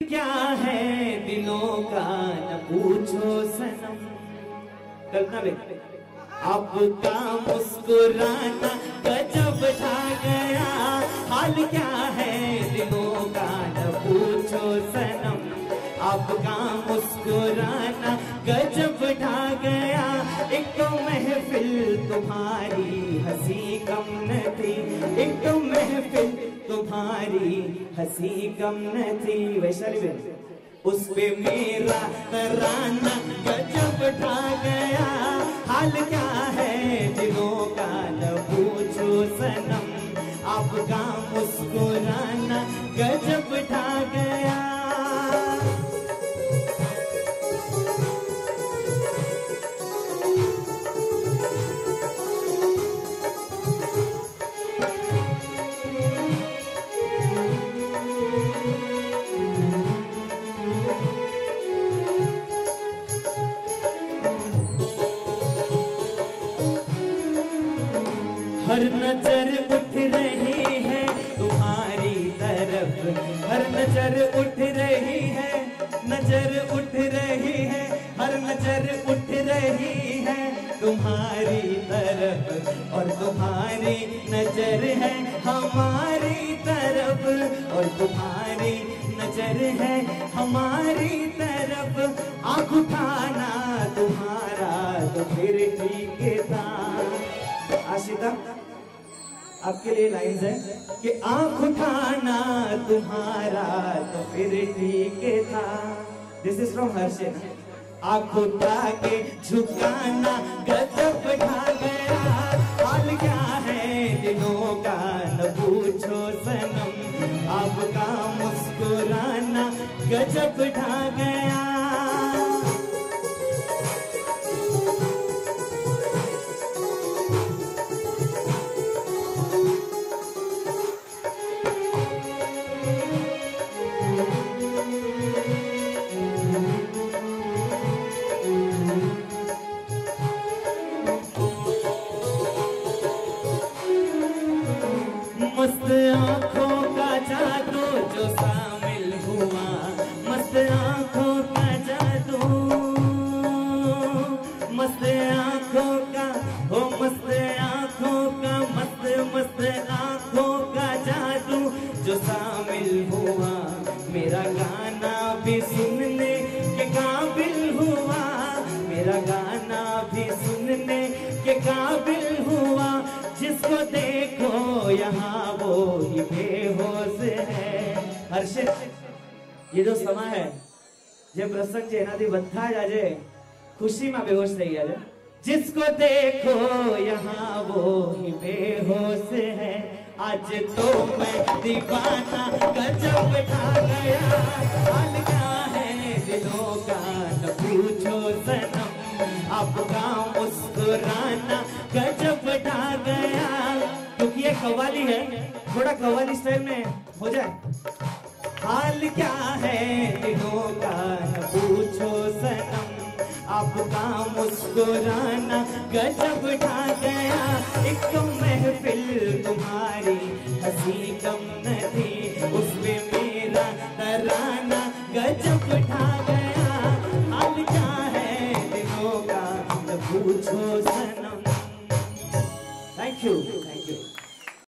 क्या है दिनों का, न पूछो सनम। कल्पना बे आपका मुस्कुराना गजब था गया। हाल क्या है दिनों का, न पूछो सनम। आपका मुस्कुराना गजब ढा गया। महफिल तुम्हारी हँसी कम न थी। एक महफिल तुम्हारी हँसी कम न थी। वैशाली बहन उस पे मेरा तराना गजब ढा गया। हाल क्या है हर नज़र उठ रही है तुम्हारी तरफ़। हर नज़र उठ रही है, नज़र उठ रही है, हर नज़र उठ रही है तुम्हारी तरफ़। और तुम्हारी नज़र है हमारी तरफ़। और तुम्हारी नज़र है हमारी तरफ़। आँख उठाना तुम्हारा तो फिर ठीक था। आशिता? आपके लिए लाइंस है कि आँख उठाना तुम्हारा तो फिर ठीक था। दिस इज़ फ्रॉम हर्षित आँख उठा के झुकाना गजब ढा गया। हाल क्या है दिनों का न पूछो सनम। आपका मुस्कुराना गजब ढा गया। मस्त आँखों का, ओ मस्त आँखों का, मस्त मस्त आँखों का जादू जो शामिल हुआ। मेरा गाना भी सुनने के काबिल हुआ। मेरा गाना भी सुनने के काबिल हुआ। जिसको देखो, यहाँ वो ही बेहोश है। हर्ष, ये जो समा है जे प्रसंग जेनादी बंधा जाजे। खुशी में बेहोश रही है। जिसको देखो, यहाँ वो ही बेहोश है। आज तो मैं दीवाना गजब ठा गया। हाल क्या है दिलों का, न पूछो सनम। आपका मुस्कुराना गजब ठा गया। क्योंकि ये कवाली है, थोड़ा कवाली स्टाइल में हो जाए। हाल क्या है दिलों का आपका मुस्कुराना गजब ढा गया। एक महफिल तुम्हारी हसी कम न थी उसमें मेरा तराना गजब ढा गया। हाल क्या है दिलों का पूछो सनम। Thank you